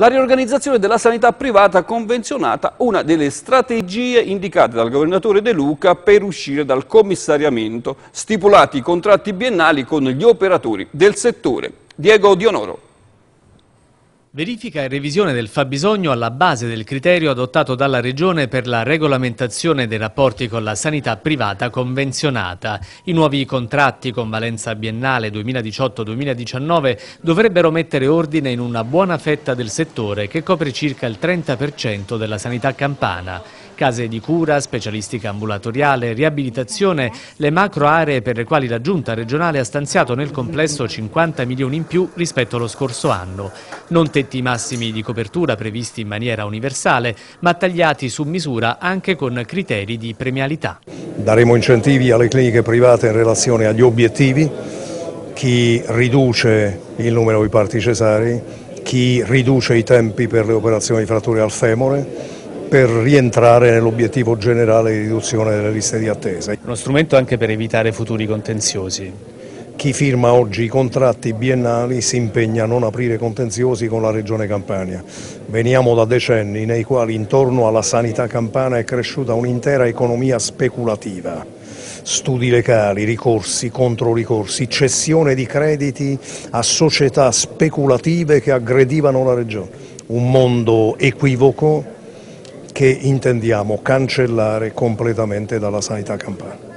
La riorganizzazione della sanità privata convenzionata, una delle strategie indicate dal governatore De Luca per uscire dal commissariamento, stipulati i contratti biennali con gli operatori del settore. Diego Dionoro. Verifica e revisione del fabbisogno alla base del criterio adottato dalla Regione per la regolamentazione dei rapporti con la sanità privata convenzionata. I nuovi contratti con valenza biennale 2018-2019 dovrebbero mettere ordine in una buona fetta del settore che copre circa il 30% della sanità campana case di cura, specialistica ambulatoriale, riabilitazione, le macro aree per le quali la Giunta regionale ha stanziato nel complesso 50 milioni in più rispetto allo scorso anno. Non tetti massimi di copertura previsti in maniera universale, ma tagliati su misura anche con criteri di premialità. Daremo incentivi alle cliniche private in relazione agli obiettivi, chi riduce il numero di parti cesarei, chi riduce i tempi per le operazioni di fratture al femore, per rientrare nell'obiettivo generale di riduzione delle liste di attesa. Uno strumento anche per evitare futuri contenziosi. Chi firma oggi i contratti biennali si impegna a non aprire contenziosi con la Regione Campania. Veniamo da decenni nei quali intorno alla sanità campana è cresciuta un'intera economia speculativa. Studi legali, ricorsi, controricorsi, cessione di crediti a società speculative che aggredivano la Regione. Un mondo equivoco che intendiamo cancellare completamente dalla sanità campana.